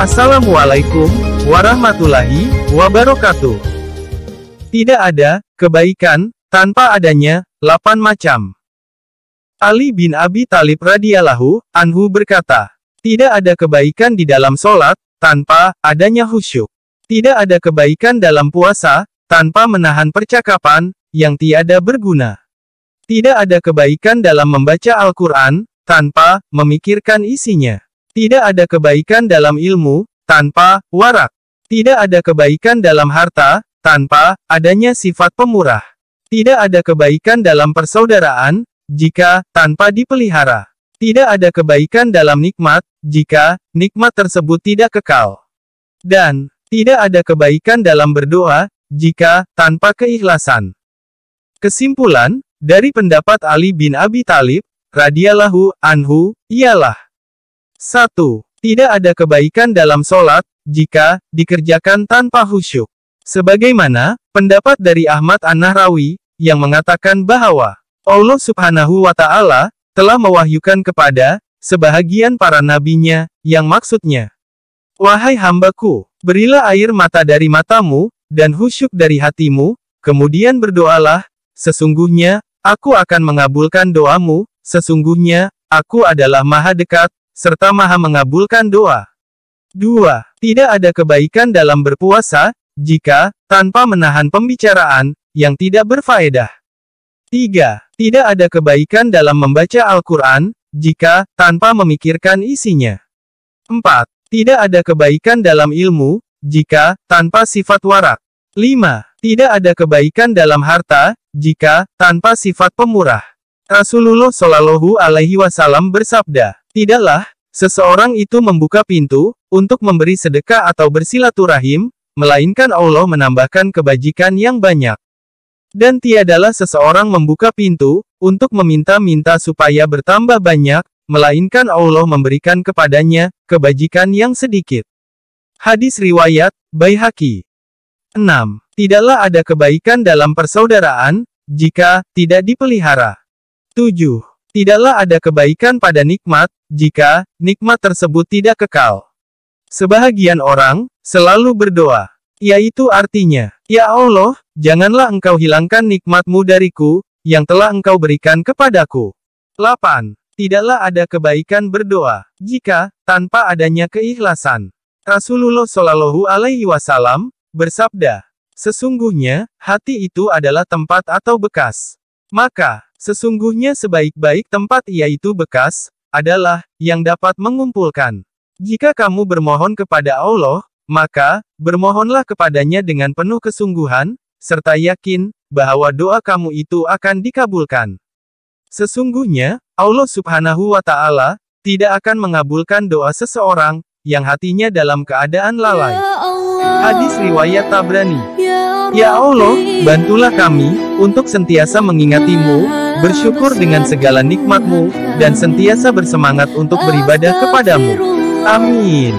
Assalamualaikum warahmatullahi wabarakatuh. Tidak ada kebaikan tanpa adanya lapan macam. Ali bin Abi Talib radhiyallahu anhu berkata, tidak ada kebaikan di dalam solat tanpa adanya khusyuk. Tidak ada kebaikan dalam puasa tanpa menahan percakapan yang tiada berguna. Tidak ada kebaikan dalam membaca Al-Quran tanpa memikirkan isinya. Tidak ada kebaikan dalam ilmu tanpa warak. Tidak ada kebaikan dalam harta tanpa adanya sifat pemurah. Tidak ada kebaikan dalam persaudaraan jika tanpa dipelihara. Tidak ada kebaikan dalam nikmat jika nikmat tersebut tidak kekal. Dan tidak ada kebaikan dalam berdoa jika tanpa keikhlasan. Kesimpulan dari pendapat Ali bin Abi Talib radhiyallahu anhu ialah 1. Tidak ada kebaikan dalam solat jika dikerjakan tanpa khusyuk. Sebagaimana pendapat dari Ahmad An-Nahrawi yang mengatakan bahwa Allah Subhanahu wa taala telah mewahyukan kepada sebahagian para nabinya yang maksudnya Wahai hambaku, berilah air mata dari matamu, dan khusyuk dari hatimu, kemudian berdoalah, sesungguhnya, aku akan mengabulkan doamu, sesungguhnya, aku adalah maha dekat, serta maha mengabulkan doa. 2. Tidak ada kebaikan dalam berpuasa, jika, tanpa menahan pembicaraan, yang tidak berfaedah. 3. Tidak ada kebaikan dalam membaca Al-Quran, jika, tanpa memikirkan isinya. 4. Tidak ada kebaikan dalam ilmu, jika, tanpa sifat warak. 5. Tidak ada kebaikan dalam harta, jika, tanpa sifat pemurah. Rasulullah Shallallahu Alaihi Wasallam bersabda, tidaklah, seseorang itu membuka pintu, untuk memberi sedekah atau bersilaturahim, melainkan Allah menambahkan kebajikan yang banyak. Dan tiadalah seseorang membuka pintu, untuk meminta-minta supaya bertambah banyak, melainkan Allah memberikan kepadanya kebajikan yang sedikit. Hadis riwayat Baihaqi. 6. Tidaklah ada kebaikan dalam persaudaraan jika tidak dipelihara. 7. Tidaklah ada kebaikan pada nikmat jika nikmat tersebut tidak kekal. Sebahagian orang selalu berdoa, yaitu artinya, "Ya Allah, janganlah Engkau hilangkan nikmatmu dariku yang telah Engkau berikan kepadaku." 8. Tidaklah ada kebaikan berdoa, jika, tanpa adanya keikhlasan. Rasulullah Shallallahu Alaihi Wasallam bersabda, sesungguhnya, hati itu adalah tempat atau bekas. Maka, sesungguhnya sebaik-baik tempat yaitu bekas, adalah, yang dapat mengumpulkan. Jika kamu bermohon kepada Allah, maka, bermohonlah kepadanya dengan penuh kesungguhan, serta yakin, bahwa doa kamu itu akan dikabulkan. Sesungguhnya, Allah subhanahu wa ta'ala, tidak akan mengabulkan doa seseorang, yang hatinya dalam keadaan lalai. Hadis Riwayat Tabrani Ya Allah, bantulah kami, untuk sentiasa mengingatimu, bersyukur dengan segala nikmatmu, dan sentiasa bersemangat untuk beribadah kepadamu. Amin.